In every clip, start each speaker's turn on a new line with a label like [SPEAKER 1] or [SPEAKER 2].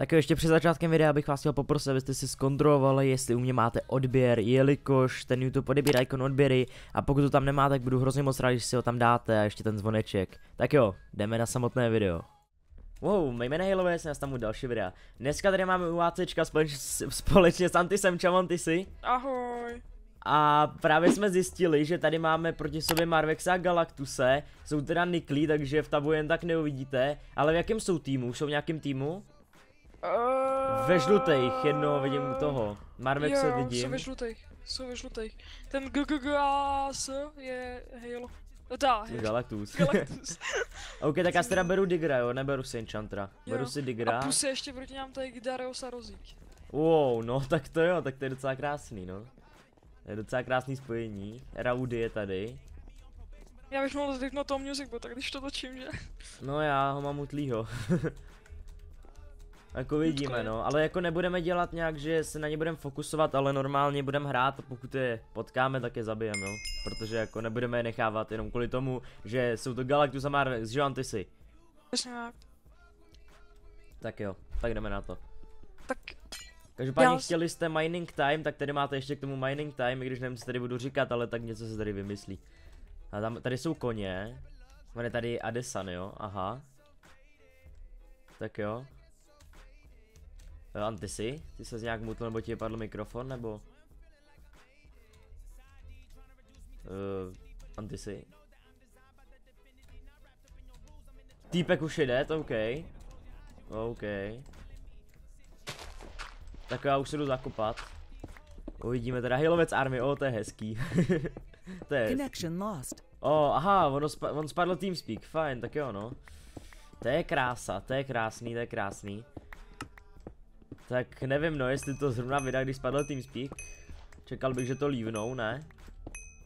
[SPEAKER 1] Tak jo, ještě před začátkem videa bych vás chtěl poprosit, abyste si zkontrolovali, jestli u mě máte odběr, jelikož ten YouTube odebírá ikon odběry a pokud to tam nemá, tak budu hrozně moc rád, když si ho tam dáte a ještě ten zvoneček. Tak jo, jdeme na samotné video. Wow, mé jméno je Halo, jsem tam u další videa. Dneska tady máme UACčka společně, společně s Antisem, čau Antisy.
[SPEAKER 2] Ahoj.
[SPEAKER 1] A právě jsme zjistili, že tady máme proti sobě Marvexa a Galactuse, jsou teda niklí, takže v tabu jen tak neuvidíte, ale v jakém jsou týmu? Jsou v nějakém týmu? Ve žlutých, jedno vidím u toho. Se
[SPEAKER 2] jo, jsou
[SPEAKER 1] vidím.
[SPEAKER 2] ve žlutých. Jsou ve žlutých. Ten GGGAS je Halo. Dá, je
[SPEAKER 1] Galactus.
[SPEAKER 2] Galactus.
[SPEAKER 1] ok, tak já si teda beru Digra, jo, neberu si Enchantra. Beru
[SPEAKER 2] Jo.
[SPEAKER 1] si
[SPEAKER 2] A
[SPEAKER 1] Digra.
[SPEAKER 2] plus ještě proti nám tady Gidarios a Rozík.
[SPEAKER 1] Wow, no tak to jo, tak to je docela krásný, no. To je docela krásný spojení. Raudy je tady.
[SPEAKER 2] Já bych mohl zvyknout toho music, tak když to točím, že?
[SPEAKER 1] No já ho mám utlýho. jako vidíme,
[SPEAKER 2] je.
[SPEAKER 1] no, ale jako nebudeme dělat nějak, že se na ně budeme fokusovat, ale normálně budeme hrát a pokud je potkáme, tak je zabijeme, no. Protože jako nebudeme je nechávat jenom kvůli tomu, že jsou to Galactus a Marvex, že jo, Antisy?
[SPEAKER 2] Přesně tak.
[SPEAKER 1] Tak jo, tak jdeme na to.
[SPEAKER 2] Tak
[SPEAKER 1] Každopádně
[SPEAKER 2] Já
[SPEAKER 1] chtěli jste mining time, tak tady máte ještě k tomu mining time, i když nevím, co tady budu říkat, ale tak něco se tady vymyslí. A tam, tady jsou koně. Máme tady Adesan, jo, aha. Tak jo. Antisy, ty se nějak mutl, nebo ti padl mikrofon, nebo? Uh, Antisy. Týpek už jde, to OK. OK. Tak já už se jdu zakopat. Uvidíme teda Hilovec Army, o to je hezký. to je.
[SPEAKER 3] Connection lost.
[SPEAKER 1] O, aha, ono spa on spadl TeamSpeak, fajn, tak jo no. To je krása, to je krásný, to je krásný. Tak nevím no, jestli to zrovna vydá, když spadl TeamSpeak. Čekal bych, že to lívnou, ne?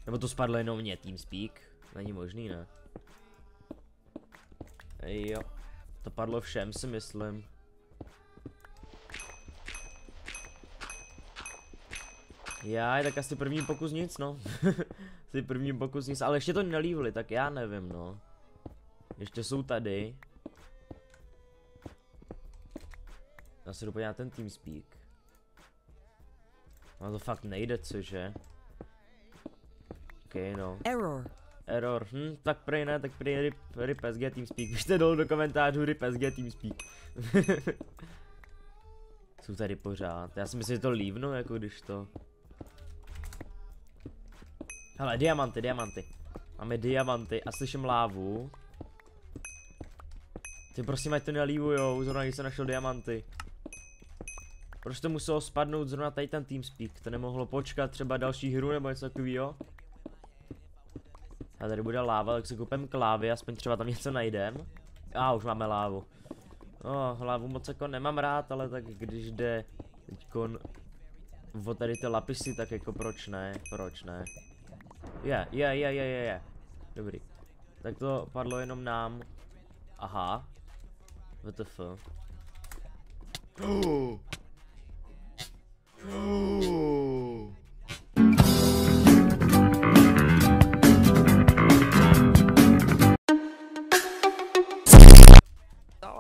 [SPEAKER 1] Nebo to spadlo jenom mě TeamSpeak? Není možný, ne? Jo. To padlo všem, si myslím. Já, tak asi první pokus nic, no. asi první pokus nic, ale ještě to nelívli, tak já nevím, no. Ještě jsou tady. Já se jdu podívat na ten TeamSpeak. No to fakt nejde, cože? OK, no.
[SPEAKER 3] Error.
[SPEAKER 1] Error, hm, tak prej ne, tak prej rip, rip SG TeamSpeak, pište dolů do komentářů rip SG TeamSpeak. Jsou tady pořád, já si myslím, že to lívnu, jako když to... Hele, diamanty, diamanty. Máme diamanty a slyším lávu. Ty prosím, ať to nelívujou, zrovna když jsem našel diamanty. Proč to muselo spadnout zrovna tady ten TeamSpeak? To nemohlo počkat třeba další hru nebo něco takového? A tady bude láva, tak si koupím klávy, aspoň třeba tam něco najdem. A už máme lávu. No, lávu moc jako nemám rád, ale tak když jde teďkon o tady ty lapisy, tak jako proč ne, proč ne. Je, je, je, je, je, je. Dobrý. Tak to padlo jenom nám. Aha. WTF.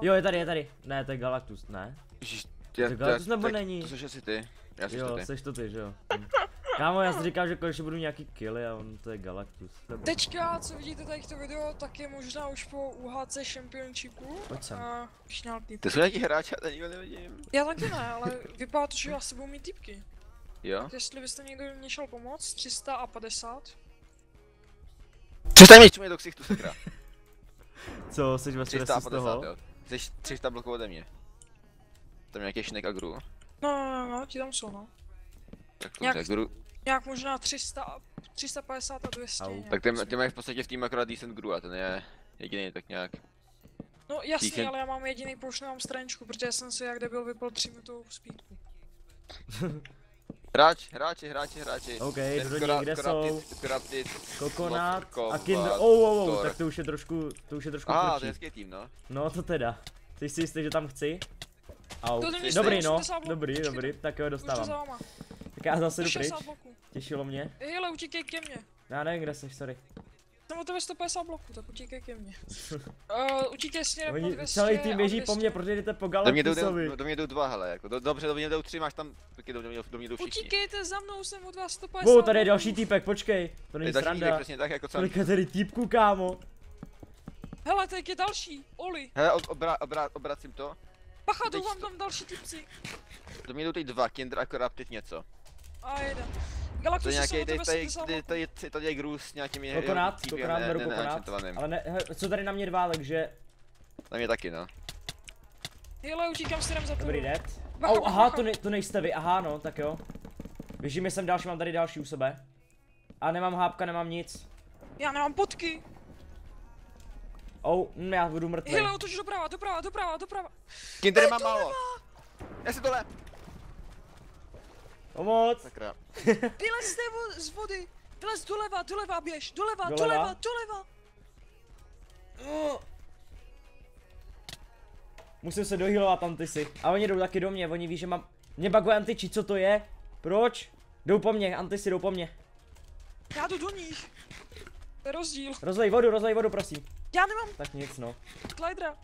[SPEAKER 1] Jo, je tady, je tady. Ne, to je Galactus, ne?
[SPEAKER 4] Ježiš,
[SPEAKER 1] Tak Galactus nebo není?
[SPEAKER 4] To jsi asi ty. Já jsi
[SPEAKER 1] jo,
[SPEAKER 4] to ty.
[SPEAKER 1] seš to ty, že jo. Kámo, já si říkám, že konečně budu nějaký killy a on to je Galactus. Nebo-
[SPEAKER 2] Teďka, co vidíte tady to video, tak je možná už po UHC Championshipu.
[SPEAKER 1] Pojď sem.
[SPEAKER 2] A už nějaký
[SPEAKER 4] To jsou nějaký hráči, já nikdo nevidím.
[SPEAKER 2] Já taky ne, ale vypadá to, že já s sebou mít typky.
[SPEAKER 4] Jo?
[SPEAKER 2] Tak jestli byste někdo mě šel pomoct, 350.
[SPEAKER 4] Přestaň mi čumět do ksichtu, sakra.
[SPEAKER 1] Co, jsi ve stresu z
[SPEAKER 4] 350,
[SPEAKER 1] toho?
[SPEAKER 4] jo. Jsi 300 bloků ode mě. Tam nějaký šnek a gru.
[SPEAKER 2] No, no, no, no, ti tam jsou, no.
[SPEAKER 4] Tak to
[SPEAKER 2] Jak-
[SPEAKER 4] Jak... gru.
[SPEAKER 2] Nějak možná 300, a- 350 a 200.
[SPEAKER 1] Au.
[SPEAKER 4] Tak ty, ty máš v podstatě v týmu akorát decent gru a ten je jediný tak nějak.
[SPEAKER 2] No jasně,
[SPEAKER 4] Decent.
[SPEAKER 2] ale já mám jediný, proč nemám straničku, protože jsem si jak debil vypal 3 minutovou speedku.
[SPEAKER 4] Hráč, hráči, hráči, hráči.
[SPEAKER 1] OK, něj, kde jsou?
[SPEAKER 4] koraptit,
[SPEAKER 1] Kokonát a Kinder. Oh, oh, oh, tak to už je trošku, to už je trošku
[SPEAKER 4] A, to je hezký tým, no.
[SPEAKER 1] No to teda. Jsi si jistý, že tam chci? Au.
[SPEAKER 2] To není
[SPEAKER 1] Dobrý no,
[SPEAKER 2] 80 bloků,
[SPEAKER 1] dobrý, dobrý, tak jo,
[SPEAKER 2] Už to za
[SPEAKER 1] dostávám. Tak já zase jdu pryč,
[SPEAKER 2] 60 bloků.
[SPEAKER 1] těšilo mě.
[SPEAKER 2] Hele, utíkej ke mně.
[SPEAKER 1] Já nevím, kde jsi, sorry.
[SPEAKER 2] Jsem od tebe 150 bloků, tak utíkej ke mně. uh, utíkej směrem po
[SPEAKER 1] Oni
[SPEAKER 2] 200
[SPEAKER 1] celý tým běží po
[SPEAKER 2] 200.
[SPEAKER 1] mně, protože jdete po
[SPEAKER 4] Do
[SPEAKER 1] Galactusovi.
[SPEAKER 4] do, do mě jdou dva, hele, jako, do, dobře, do mě jdou tři, máš tam, taky do mě, do mě jdou všichni.
[SPEAKER 2] Utíkejte za mnou, jsem od vás 150
[SPEAKER 1] Wow, tady je další týpek, počkej. To není
[SPEAKER 4] je další týdek,
[SPEAKER 1] sranda.
[SPEAKER 4] přesně tak, jako co.
[SPEAKER 1] Kolika tady týpků, kámo?
[SPEAKER 2] Hele, teď je další, Oli.
[SPEAKER 4] Hele, ob, obra, obra, obracím to.
[SPEAKER 2] Bacha,
[SPEAKER 4] Teď
[SPEAKER 2] jdou vám
[SPEAKER 4] to-
[SPEAKER 2] tam další typci.
[SPEAKER 4] Do mě jdou teď dva, Kinder akorát teď něco.
[SPEAKER 2] A jeden.
[SPEAKER 4] To je nějaký, tady, tady,
[SPEAKER 2] 70
[SPEAKER 4] tady, tady, tady, tady je grůz nějakými
[SPEAKER 1] Kokonát,
[SPEAKER 4] týpy,
[SPEAKER 1] kokonát, beru kokonát. Ale ne, he, co tady na mě dva, takže
[SPEAKER 4] Na mě taky, no.
[SPEAKER 2] Hele, utíkám směrem za
[SPEAKER 1] dobrý dead. Au, aha, to, ne, to nejste vy, aha no, tak jo. Běžíme sem další, mám tady další u sebe. A nemám hápka, nemám nic.
[SPEAKER 2] Já nemám potky.
[SPEAKER 1] Ou, hm, já budu mrtvý.
[SPEAKER 2] Hele, otoč doprava, doprava, doprava, doprava.
[SPEAKER 4] Kinder má málo. Já si dole.
[SPEAKER 1] Pomoc!
[SPEAKER 4] Sakra.
[SPEAKER 2] Vylez z té vo- z vody. Vylez doleva, doleva, běž. Doleva,
[SPEAKER 1] Doleva?
[SPEAKER 2] doleva, doleva.
[SPEAKER 1] Uh. Musím se dohýlovat antisy. A oni jdou taky do mě, oni ví, že mám... Mě baguje antiči, co to je? Proč? Jdou po mně, antisy jdou po mně.
[SPEAKER 2] Já jdu do nich. To je rozdíl.
[SPEAKER 1] Rozlej vodu, rozlej vodu, prosím.
[SPEAKER 2] Já nemám
[SPEAKER 1] Tak nic, no.
[SPEAKER 2] glidera.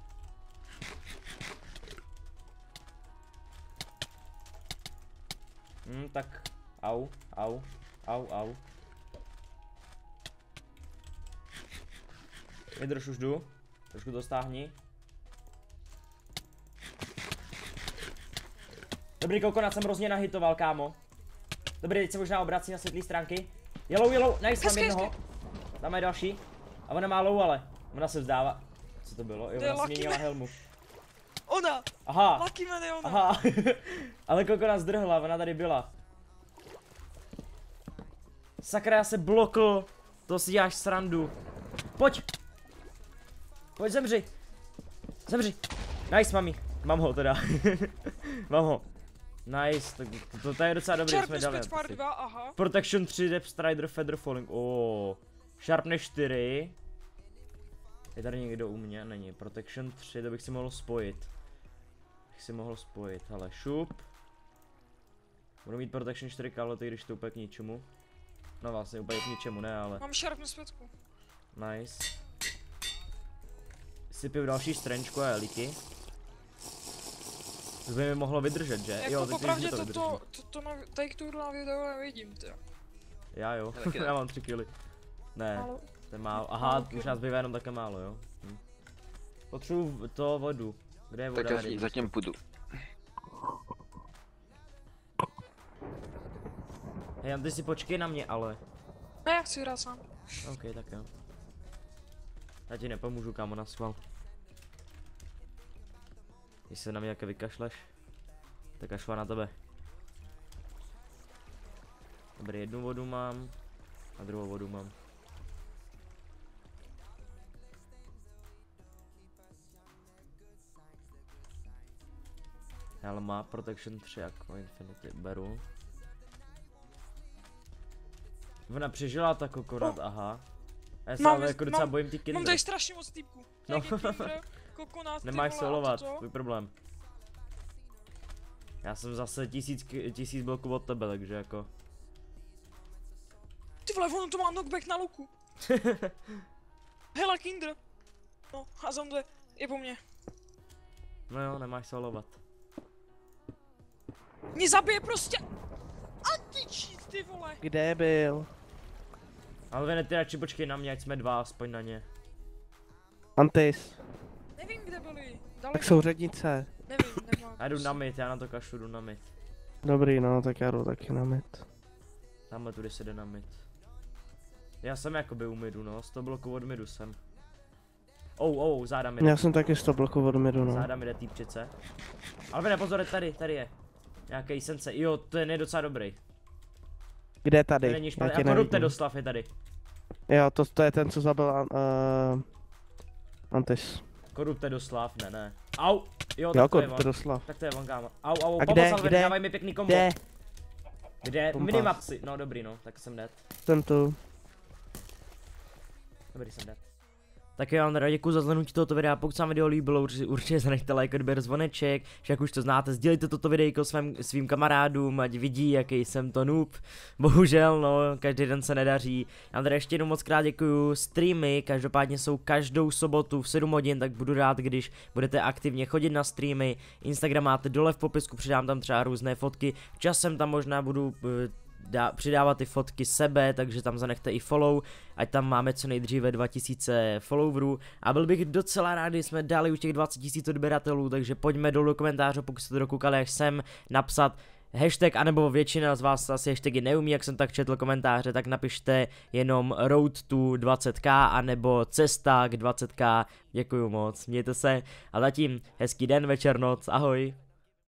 [SPEAKER 1] Hm, tak... Au, au, au, au. Vydrž už jdu. Trošku to stáhni. Dobrý kokonát jsem hrozně nahitoval, kámo. Dobrý, teď se možná obrací na světlé stránky. Yellow, yellow, nice,
[SPEAKER 2] Hezky,
[SPEAKER 1] jednoho. Tam je další. A ona má low, ale. Ona se vzdává. Co to bylo? Jo, ona změnila helmu.
[SPEAKER 2] Ona.
[SPEAKER 1] Aha,
[SPEAKER 2] Lucky man je ona.
[SPEAKER 1] aha. ale kokonát zdrhla, ona tady byla. Sakra, já se blokl. To si děláš srandu. Pojď. Pojď, zemři. Zemři. Nice, mami. Mám ho teda. Mám ho. Nice, tak to, to je docela dobrý, jsme
[SPEAKER 2] Sharpness
[SPEAKER 1] dali.
[SPEAKER 2] 5 par
[SPEAKER 1] asi.
[SPEAKER 2] 2, aha.
[SPEAKER 1] Protection 3, Depth Strider, Feather Falling. Oh. Sharpness 4. Je tady někdo u mě? Není. Protection 3, to bych si mohl spojit. Bych si mohl spojit, hele, šup. Budu mít Protection 4 kalhoty, když to úplně k ničemu. No vlastně úplně k ničemu, ne, ale
[SPEAKER 2] Mám sharpness 5.
[SPEAKER 1] nice. Sypiju další strančku a elíky. To by mi mohlo vydržet, že?
[SPEAKER 2] Jako
[SPEAKER 1] jo, teď
[SPEAKER 2] popravdě
[SPEAKER 1] to,
[SPEAKER 2] to, to, to, to na take two na videu nevidím, ty.
[SPEAKER 1] Já jo,
[SPEAKER 4] Já taky ne.
[SPEAKER 1] já mám 3 kily. Ne.
[SPEAKER 2] Ale
[SPEAKER 1] To je málo. Aha,
[SPEAKER 2] Málo
[SPEAKER 1] už nás zbývá jenom také málo, jo? Hm. Potřebuju v- to vodu. Kde je voda?
[SPEAKER 4] Tak já
[SPEAKER 1] Tady.
[SPEAKER 4] zatím půjdu.
[SPEAKER 1] Hej, ty si počkej na mě, ale.
[SPEAKER 2] ne, já chci hrát sám.
[SPEAKER 1] OK, tak jo. Já ti nepomůžu, kámo, na schvál. Když se na mě jaké vykašleš, tak až na tebe. Dobrý, jednu vodu mám a druhou vodu mám. Helma, Protection 3 jako Infinity, beru. Ona přežila tak akorát, aha. A já se
[SPEAKER 2] Mám-
[SPEAKER 1] ale jako docela
[SPEAKER 2] mám-
[SPEAKER 1] bojím ty
[SPEAKER 2] Mám
[SPEAKER 1] kindry.
[SPEAKER 2] tady strašně moc týpků.
[SPEAKER 1] No.
[SPEAKER 2] Kinder, ty
[SPEAKER 1] Nemáš solovat, tvůj problém. Já jsem zase tisíc, tisíc bloků od tebe, takže jako.
[SPEAKER 2] Ty vole, ono to má knockback na luku. Hela Kinder. No, a mnou je po mně.
[SPEAKER 1] No jo, nemáš solovat.
[SPEAKER 2] Mě zabije prostě. Anti-cheat, ty vole.
[SPEAKER 3] Kde byl?
[SPEAKER 1] Ale ty radši počkej na mě, ať jsme dva, aspoň na ně.
[SPEAKER 3] Antis.
[SPEAKER 2] Nevím, kde byli. Dali
[SPEAKER 3] Tak souřadnice.
[SPEAKER 2] Nevím, nemám.
[SPEAKER 1] Já jdu na mid, já na to kašlu, jdu na mid.
[SPEAKER 3] Dobrý, no, tak já jdu taky na mit.
[SPEAKER 1] Tamhle tudy se jde na mid. Já jsem jakoby u midu, no, 100 bloků od midu jsem. Ou, oh, ou, oh, záda mi
[SPEAKER 3] Já jsem taky 100 bloků od midu, no.
[SPEAKER 1] Záda mi jde týpčice. Ale vy nepozor, tady, tady je. Nějaký sence, jo, ten je docela dobrý.
[SPEAKER 3] Kde
[SPEAKER 1] To
[SPEAKER 3] tady?
[SPEAKER 1] není
[SPEAKER 3] Já
[SPEAKER 1] špatný. A korupte doslav je tady.
[SPEAKER 3] Jo, to, to je ten, co zabil uh, Antis.
[SPEAKER 1] Korupte doslav, ne, ne. Au, jo,
[SPEAKER 3] Jo,
[SPEAKER 1] tak to je.
[SPEAKER 3] Doslav.
[SPEAKER 1] Tak to je kámo. Au, au,
[SPEAKER 3] A
[SPEAKER 1] pomoc,
[SPEAKER 3] kde,
[SPEAKER 1] Alvin,
[SPEAKER 3] kde?
[SPEAKER 1] dávaj mi pěkný kombo.
[SPEAKER 3] Kde?
[SPEAKER 1] Kde?
[SPEAKER 3] Pumpa.
[SPEAKER 1] Minimapci, no dobrý, no, tak jsem dead.
[SPEAKER 3] Jsem tu.
[SPEAKER 1] Dobrý, jsem dead. Tak jo, Andra, děkuji za zhlédnutí tohoto videa, pokud se vám video líbilo, určitě, určitě zanechte like, odběr, zvoneček, že jak už to znáte, sdělejte toto videjko svým, svým kamarádům, ať vidí, jaký jsem to noob. Bohužel, no, každý den se nedaří. Andra, ještě jednou moc krát děkuju, streamy, každopádně jsou každou sobotu v 7 hodin, tak budu rád, když budete aktivně chodit na streamy, Instagram máte dole v popisku, přidám tam třeba různé fotky, časem tam možná budu eh, dá, přidávat ty fotky sebe, takže tam zanechte i follow, ať tam máme co nejdříve 2000 followerů. A byl bych docela rád, když jsme dali už těch 20 000 odběratelů, takže pojďme dolů do komentáře, pokud jste to dokoukali až sem, napsat hashtag, anebo většina z vás asi hashtagy neumí, jak jsem tak četl komentáře, tak napište jenom road to 20k, anebo cesta k 20k, děkuju moc, mějte se. A zatím hezký den, večer, noc, ahoj.